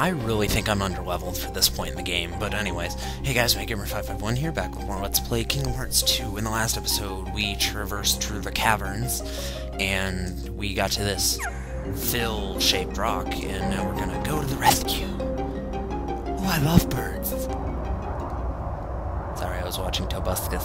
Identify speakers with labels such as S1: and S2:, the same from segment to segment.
S1: I really think I'm underleveled for this point in the game, but anyways. Hey guys, MegaGamer551 here, back with more Let's Play Kingdom Hearts 2. In the last episode, we traversed through the caverns, and we got to this Phil-shaped rock, and now we're gonna go to the rescue. Oh, I love birds. Sorry, I was watching Tobuscus.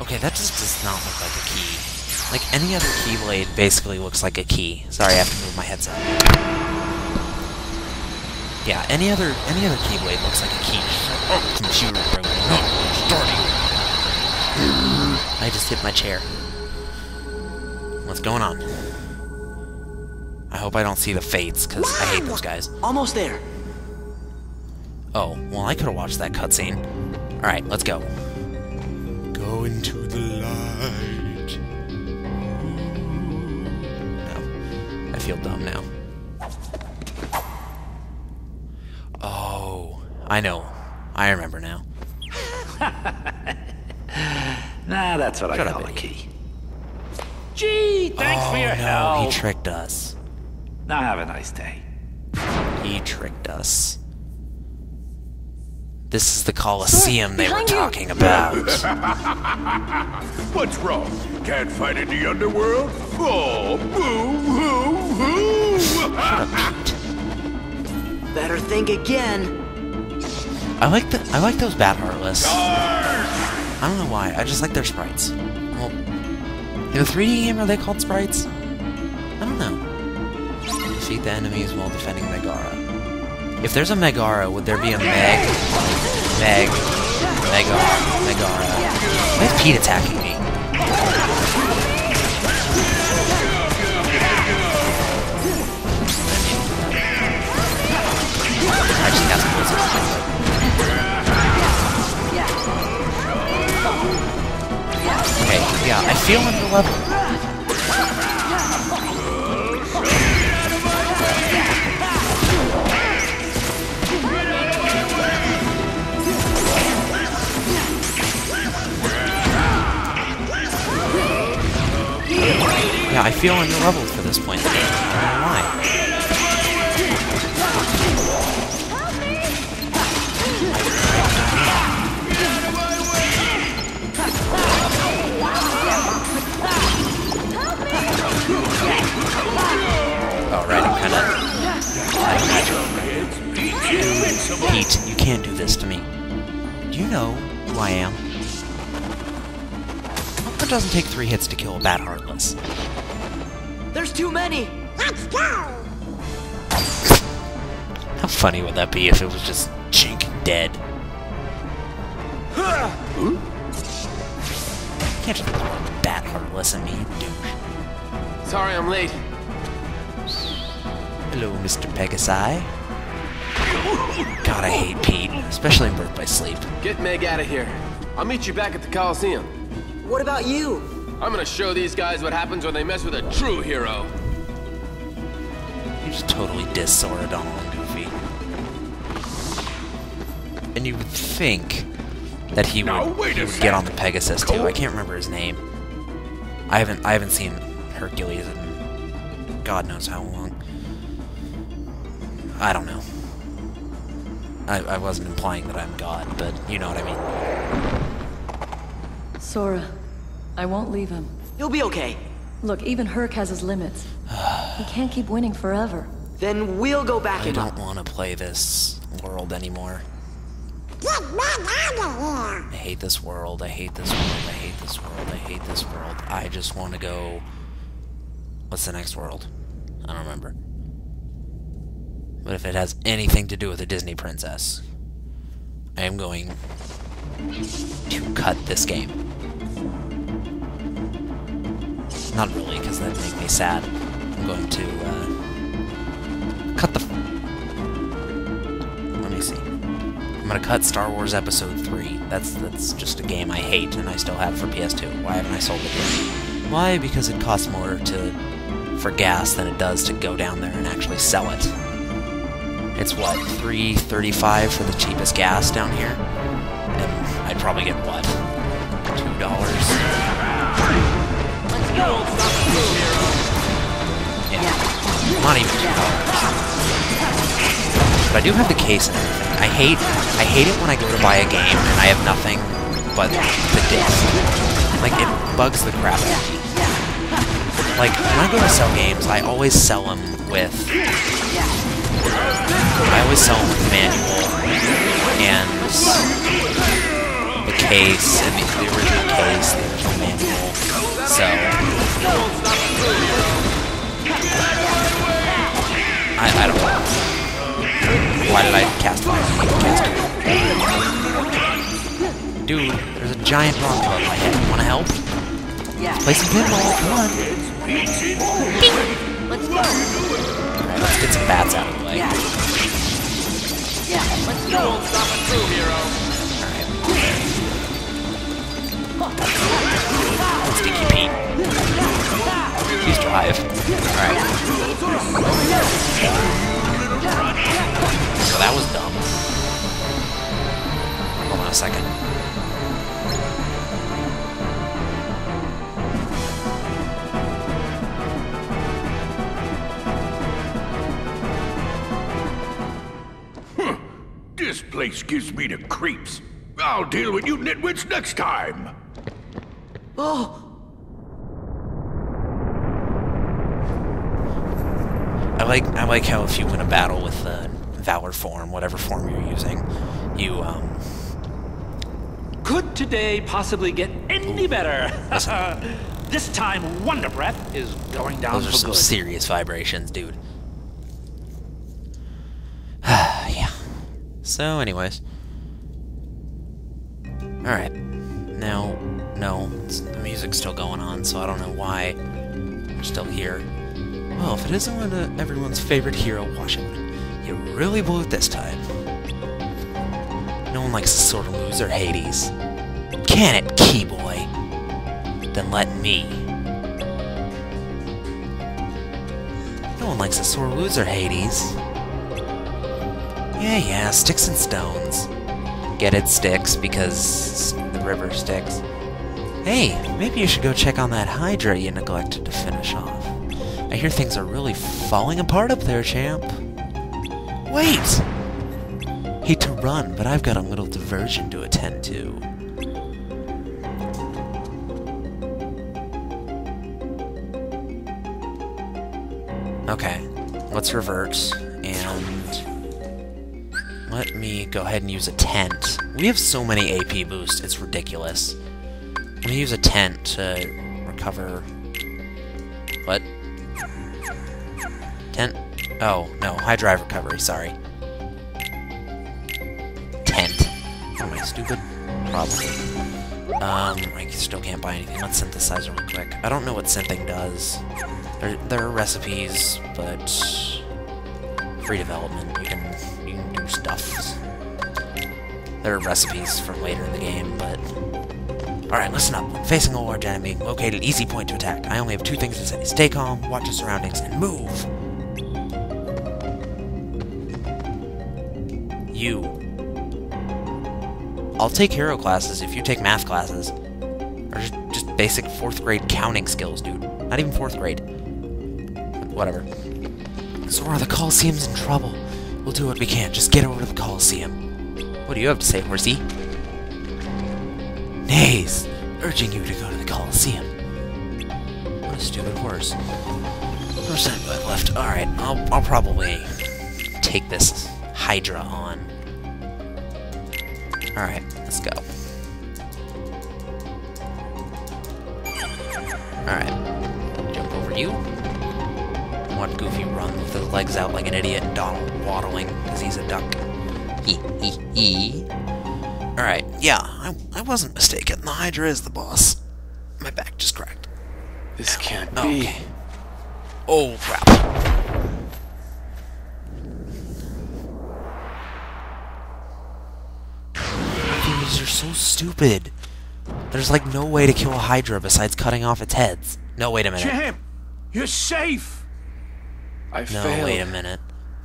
S1: Okay, that just does not look like a key. Like, any other Keyblade basically looks like a key. Sorry, I have to move my headset. Yeah, any other any other Keyblade looks like a key. Oh, computer program. Oh, starting. I just hit my chair. What's going on? I hope I don't see the Fates, because I hate those guys.
S2: Almost there.
S1: Oh, well, I could have watched that cutscene. Alright, let's go. Go into the feel dumb now. Oh, I know. I remember now.
S2: Nah, that's what
S1: Shut
S2: I
S1: up,
S2: call a key. Gee, thanks
S1: oh,
S2: for your
S1: no,
S2: help.
S1: he tricked us.
S2: now have a nice day.
S1: He tricked us. This is the Colosseum they were
S3: behind you.
S1: talking about.
S4: What's wrong? Can't fight in the underworld? Oh, boo, hoo, hoo!
S2: Better think again.
S1: I like the I like those Bat Heartless. I don't know why. I just like their sprites. Well, in a 3D game, are they called sprites? I don't know. Defeat the enemies while defending Megara. If there's a Megara, would there be a Meg? Meg. Megara. Megara. Why is Pete attacking me? Actually, that's Blizzard. Okay, yeah, I feel under level. Yeah, I feel under leveled for this point. I don't know why. Oh, right, I'm kinda... Pete, you can't do this to me. Do you know who I am? It doesn't take three hits to kill a Bat Heartless.
S2: There's too many. Let's go!
S1: How funny would that be if it was just Jink dead? You can't just throw a Bat Heartless at me, you douche.
S5: Sorry I'm late.
S1: Hello, Mr. Pegasi. God, I hate Pete, especially in Birth by Sleep.
S5: Get Meg out of here. I'll meet you back at the Coliseum.
S2: What about you?
S5: I'm gonna show these guys what happens when they mess with a true hero.
S1: You just totally diss Sora, Donald, and Goofy. And you would think that he would,
S4: Now, wait
S1: he would get on the Pegasus too. I can't remember his name. I haven't I haven't seen Hercules in God knows how long. I don't know. I, I wasn't implying that I'm God, but you know what I mean.
S3: Sora, I won't leave him.
S2: He'll be okay.
S3: Look, even Herc has his limits. he can't keep winning forever.
S2: Then we'll go back
S1: I
S2: and
S1: don't want to play this world anymore. Get out of here! I hate this world. I hate this world. I hate this world. I hate this world. I just want to go. What's the next world? I don't remember. But if it has anything to do with a Disney princess, I am going to cut this game. Not really, because that'd make me sad. I'm going to, uh, cut the... Let me see. I'm gonna cut Star Wars Episode 3. That's, that's just a game I hate, and I still have for PS2. Why haven't I sold it yet? Why? Because it costs more to... for gas than it does to go down there and actually sell it. It's, what, 3.35 for the cheapest gas down here? And I'd probably get, what,
S5: $2?
S1: Not even. But I do have the case and everything. I hate I hate it when I go to buy a game and I have nothing but the disc. Like it bugs the crap out of me. Like when I go to sell games, I always sell them with I always sell them with the manual and the case and the, the original case, the original manual. So I, I don't know. Why did I cast fire? Cast. Dude, there's a giant rock above my head. Wanna help? Play some pinball, come on. Alright, let's get some bats out of the way.
S5: Yeah, let's a
S4: deal with you nitwits next time.
S2: Oh,
S1: I like I like how if you win a battle with the Valor form, whatever form you're using, you um
S6: Could today possibly get any better? This time, Wonder Breath is going down
S1: those are some
S6: good.
S1: serious vibrations, dude. yeah. So, anyways. Alright. Now, no, the music's still going on, so I don't know why we're still here. Well, if it isn't one of everyone's favorite hero, Washington, you really blew it this time. No one likes to sort of loser Hades. Can it, Keyboy? Then let me. No one likes a sore loser, Hades. Yeah, yeah, sticks and stones. Get it, sticks, because the river Styx. Hey, maybe you should go check on that Hydra you neglected to finish off. I hear things are really falling apart up there, champ. Wait! Hate to run, but I've got a little diversion to attend to. Okay, let's revert and let me go ahead and use a tent. We have so many AP boosts, it's ridiculous. I'm gonna use a tent to recover. What? Tent? Oh, no, high drive recovery, sorry. Tent. Am I stupid? Probably. Um, I still can't buy anything. Let's synthesize real quick. I don't know what synthing does. There, there are recipes, but free development. You can stuff. There are recipes from later in the game, but alright, listen up. When facing a large enemy, locate an easy point to attack. I only have two things to say: stay calm, watch your surroundings, and move. You. I'll take hero classes if you take math classes. Or just, basic fourth grade counting skills, dude. Not even fourth grade. Whatever. Sora, the Coliseum's in trouble. We'll do what we can. Just get over to the Coliseum. What do you have to say, horsey? Nays, urging you to go to the Coliseum. What a stupid horse. Much time I left? Alright, I'll, I'll probably take this Hydra on. Alright, let's go. Alright. Jump over you. Watch Goofy run with his legs out like an idiot and Donald waddling because he's a duck. Hee hee hee. Alright, yeah, I, I wasn't mistaken. The Hydra is the boss. My back just cracked.
S5: This can't be.
S1: Okay. Oh, crap. These are so stupid. There's like no way to kill a Hydra besides cutting off its heads. No, wait a minute.
S4: Champ, you're safe.
S5: I
S1: No,
S5: failed.
S1: wait a minute.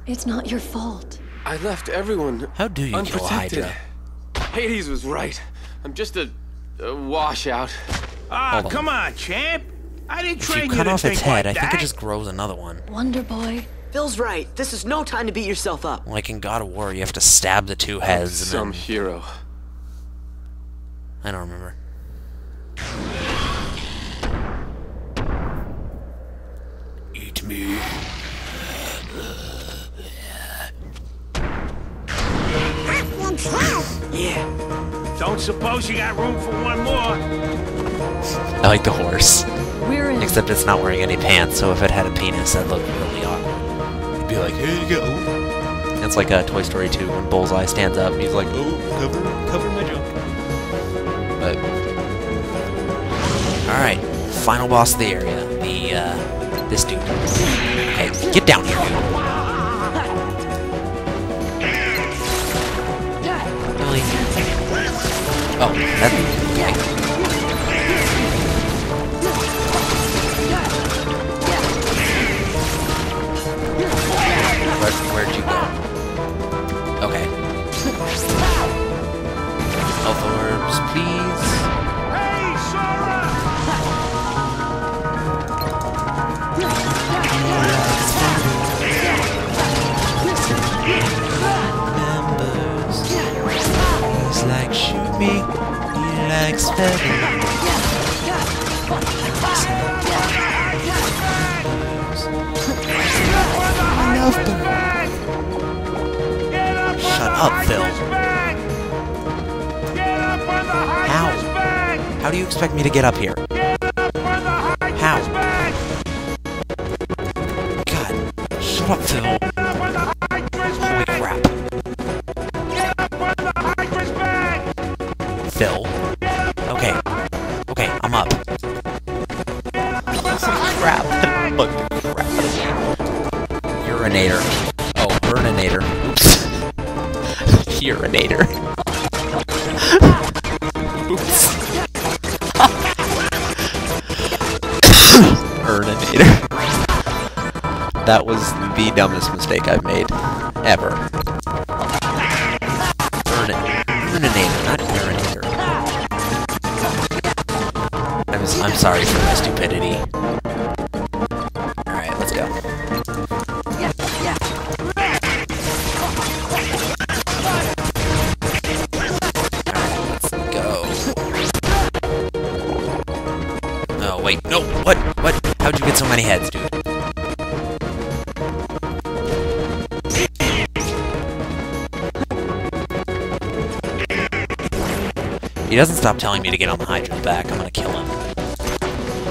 S3: It's not your fault.
S5: I left everyone
S1: How do you kill. Hydra?
S5: Hades was right. I'm just a, a washout.
S4: Ah,
S1: Hold on.
S4: come on, champ. I didn't
S1: If
S4: train
S1: you
S4: you
S1: cut
S4: to
S1: off its head,
S4: like
S1: I think it just grows another one.
S3: Wonder Boy,
S2: Phil's right. This is no time to beat yourself up.
S1: Like in God of War, you have to stab the two heads and
S5: Some
S1: then...
S5: hero.
S1: I don't remember. Eat me.
S2: Yeah.
S4: Don't suppose you got room for one more?
S1: I like the horse.
S3: We're in.
S1: Except it's not wearing any pants, so if it had a penis, that'd look really awkward. You'd be like, here you go. It's like a Toy Story 2 when Bullseye stands up and he's like, oh, cover, cover my junk. But, alright, final boss of the area. The, uh, this dude. Hey, get down here, Really? Oh, that, okay. Where, where'd you go? Okay. Health orbs, please. Me. He likes bird. Shut up, Phil. How? How do you expect me to get up here? How? God. Shut up, Phil. That was the dumbest mistake I've made. Ever. Not. I'm, sorry for my stupidity. Alright, let's go. Let's go. Oh, wait, no, what? What? How'd you get so many heads, He doesn't stop telling me to get on the Hydra's back. I'm gonna kill him.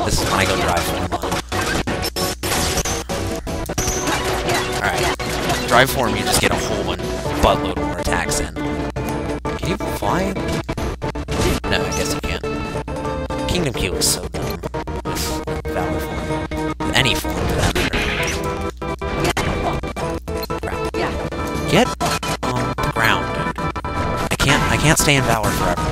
S1: This is when I go drive form. Alright. Drive form, you just get a whole one buttload more attacks in. Can you fly? No, I guess you can't. Kingdom Key looks so dumb. Valor form. Any form for that matter. Crap. Get on the ground, dude. I can't I can't stay in Valor forever.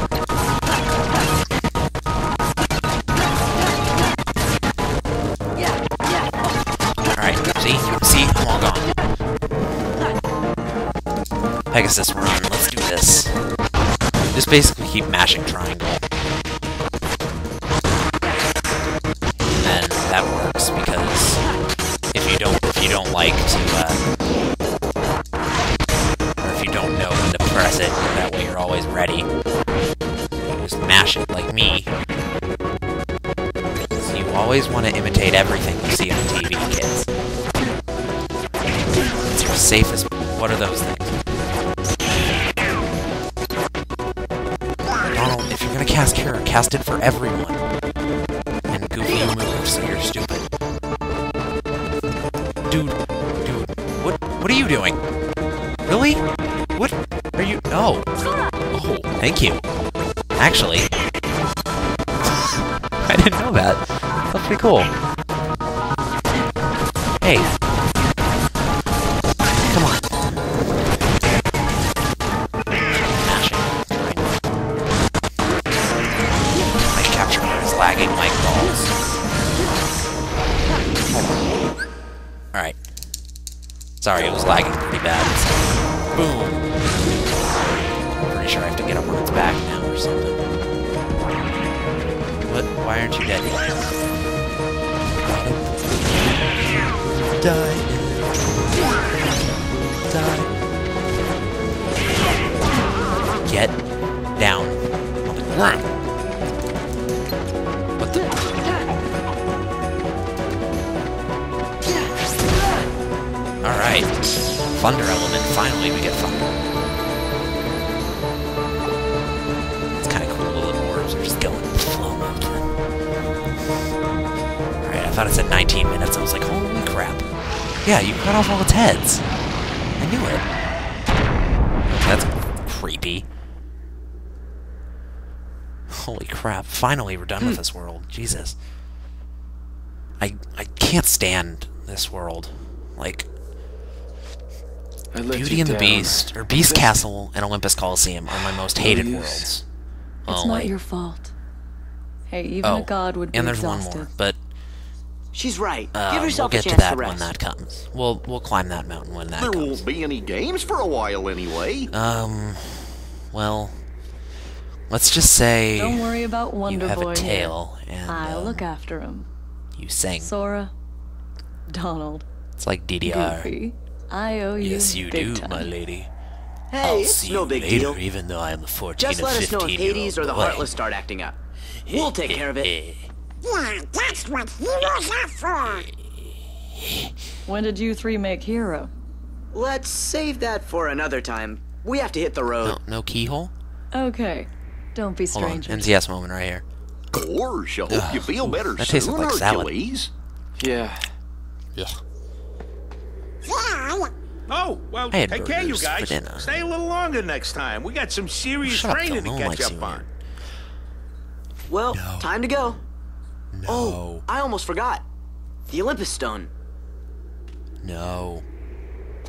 S1: Pegasus run, let's do this. Just basically keep mashing triangle. And then that works because if you don't if you don't like to uh or if you don't know when to press it, that way you're always ready. Just mash it like me. So you always want to imitate everything you see on TV, kids. It's your safest. What are those things? Cast it for everyone. And goofy moves, so you're stupid. Dude, dude, what, what are you doing? Really? What are you? Oh, oh, thank you. Actually, I didn't know that. That's pretty cool. Hey. Sorry, it was lagging pretty bad. Boom! Pretty sure I have to get up on its back now or something. What? Why aren't you dead yet? Die. Die. Get down on the ground. Thunder element. Finally, we get thunder. It's kind of cool. The little orbs are just going in slow motion. Alright, I thought it said 19 minutes. I was like, holy crap. Yeah, you cut off all its heads. I knew it. That's creepy. Holy crap. Finally, we're done with this world. Jesus. I, I can't stand this world. Like, Beauty
S5: you
S1: and the
S5: down.
S1: Beast, or Beast Castle and Olympus Coliseum are my most hated
S5: Please.
S1: worlds.
S3: It's
S1: Oh,
S3: not
S1: wait.
S3: your fault. Hey, even
S1: Oh,
S3: a god would be
S1: and there's
S3: exhausted.
S1: one more, but
S2: She's right.
S1: uh,
S2: Give
S1: we'll
S2: yourself
S1: get
S2: a
S1: to
S2: chance
S1: that
S2: rest.
S1: when that comes. We'll we'll climb that mountain when that
S7: There
S1: comes.
S7: won't be any games for a while anyway.
S1: Um, well, let's just say
S3: Don't worry about Wonder
S1: you
S3: Wonder
S1: have
S3: Boy.
S1: a tail and
S3: I'll
S1: um,
S3: look after him.
S1: you sing.
S3: Sora, Donald,
S1: It's like DDR.
S3: Goofy. I owe you
S1: Yes, you
S3: big
S1: do,
S3: time.
S1: my lady.
S2: Hey,
S1: I'll
S2: it's
S1: see
S2: no
S1: you
S2: big
S1: later,
S2: deal.
S1: even though I'm a 14
S2: Just
S1: or
S2: let us know if
S1: year
S2: Hades or the
S1: boy.
S2: Heartless start acting up. We'll take care of it.
S8: Yeah, that's what heroes are for.
S3: When did you three make Hero?
S2: Let's save that for another time. We have to hit the road.
S1: No, no keyhole?
S3: Okay, don't be
S1: Hold on,
S3: strangers.
S1: NCS moment right here.
S7: Gosh, I hope you feel better
S1: that tasted
S7: soon,
S1: like salad.
S7: Hercules.
S5: Yeah.
S1: Yeah.
S8: Yeah,
S4: Oh, well,
S1: I had
S4: take care, you guys. Stay a little longer next time. We got some serious
S1: Shut
S4: training
S1: Phil. No
S4: to catch
S1: likes
S4: up on.
S2: Well,
S1: No.
S2: time to go.
S1: No.
S2: Oh, I almost forgot. The Olympus Stone.
S1: No.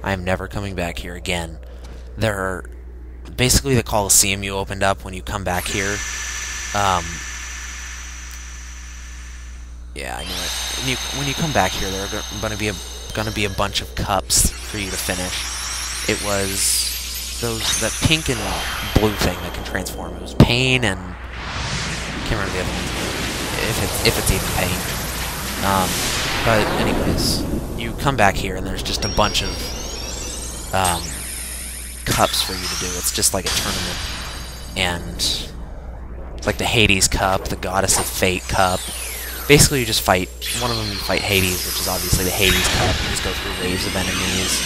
S1: I am never coming back here again. There are basically the Coliseum you opened up when you come back here. Um Yeah, I knew it. When you when you come back here there are going to be a going to be a bunch of cups for you to finish. It was those that pink and blue thing that can transform. It was pain and I can't remember the other one. If it's if it's even pain. Um, but anyways, you come back here and there's just a bunch of um, cups for you to do. It's just like a tournament, and like the Hades Cup, the Goddess of Fate Cup. Basically, you just fight. One of them you fight Hades, which is obviously the Hades Cup. You just go through waves of enemies.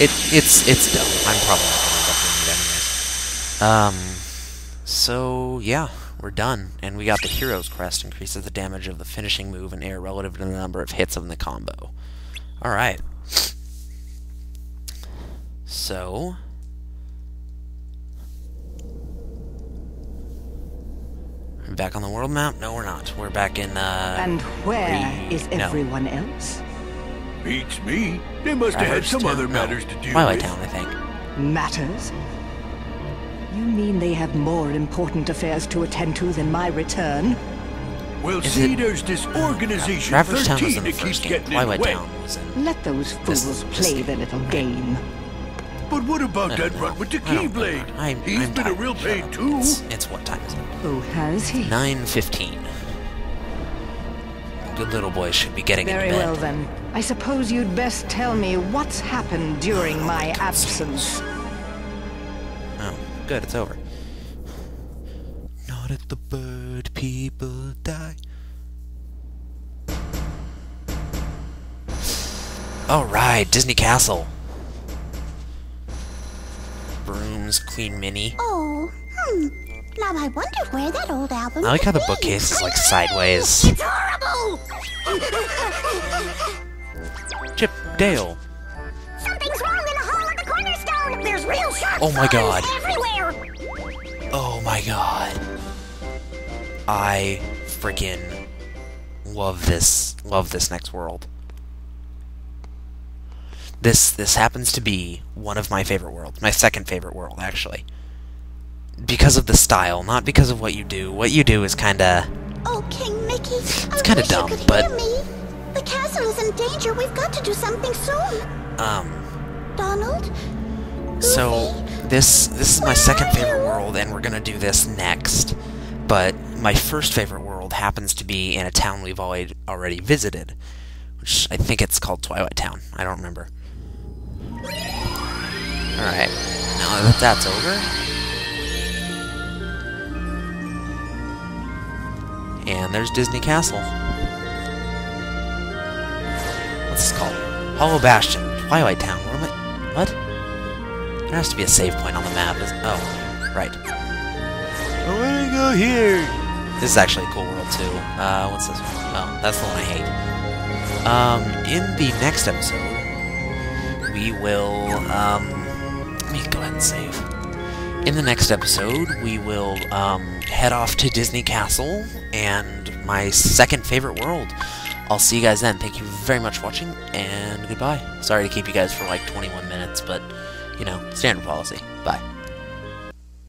S1: It it's it's dumb. I'm probably not gonna end up doing it anyways. Um. So yeah, we're done, and we got the Hero's Crest increases the damage of the finishing move and air relative to the number of hits of the combo. All right. So. Back on the world map? No, we're not. We're back in. Uh,
S9: And where
S1: Re-
S9: is
S1: no.
S9: everyone else?
S4: Beats me. They must have had some
S1: Town?
S4: other
S1: No.
S4: matters to do
S1: Twilight
S4: with.
S1: Town, I think.
S9: Matters? You mean they have more important affairs to attend to than my return?
S4: Well,
S1: Is
S4: see,
S1: it-
S4: there's this organization
S1: Traverse Town was
S4: 13
S1: in the
S4: that keeps
S1: first game.
S4: in
S1: Twilight
S4: way.
S1: Town was in.
S9: Let those fools
S1: this
S9: play
S1: game.
S9: their little game.
S4: But what about
S1: I
S4: that
S1: don't
S4: run with the
S1: I don't
S4: Keyblade?
S1: remember. I'm,
S4: He's
S1: I'm
S4: been a real pain
S1: up.
S4: too.
S1: It's, it's what time is it?
S9: Oh, has he?
S1: 9.15. Good little boy should be getting
S9: Very
S1: into bed.
S9: well then. I suppose you'd best tell me what's happened during my absence.
S1: Oh, good, it's over. Not if the bird people die. Alright, Disney Castle. Brooms, Queen Minnie.
S8: Oh, hmm. Now I wonder where that old album
S1: I like how the bookcase is like sideways.
S8: It's horrible!
S1: Chip Dale.
S8: Something's wrong in the hall of the cornerstone! There's real sharp
S1: Oh my God.
S8: everywhere!
S1: Oh my god. I freaking love this love this next world. This this happens to be one of my favorite worlds. My second favorite world actually. Because of the style, not because of what you do. What you do is kind of
S8: Oh, King Mickey, I
S1: kinda
S8: wish
S1: dumb,
S8: you could
S1: but-
S8: hear me. The castle is in danger. We've got to do something soon.
S1: um
S8: Donald?
S1: So this this is my second favorite world, and we're gonna do this next. But my first favorite world happens to be in a town we've already already visited, which I think it's called Twilight Town. I don't remember. All right, now that that's over, And there's Disney Castle. What's this called? Hollow Bastion, Twilight Town. Where am I? What? There has to be a save point on the map. Is oh, right. I want to go here. This is actually a cool world too. Uh, what's this one? Oh, that's the one I hate. Um, in the next episode, we will um, let me go ahead and save. In the next episode, we will um, head off to Disney Castle and my second favorite world. I'll see you guys then. Thank you very much for watching, and goodbye. Sorry to keep you guys for like 21 minutes, but, you know, standard policy. Bye.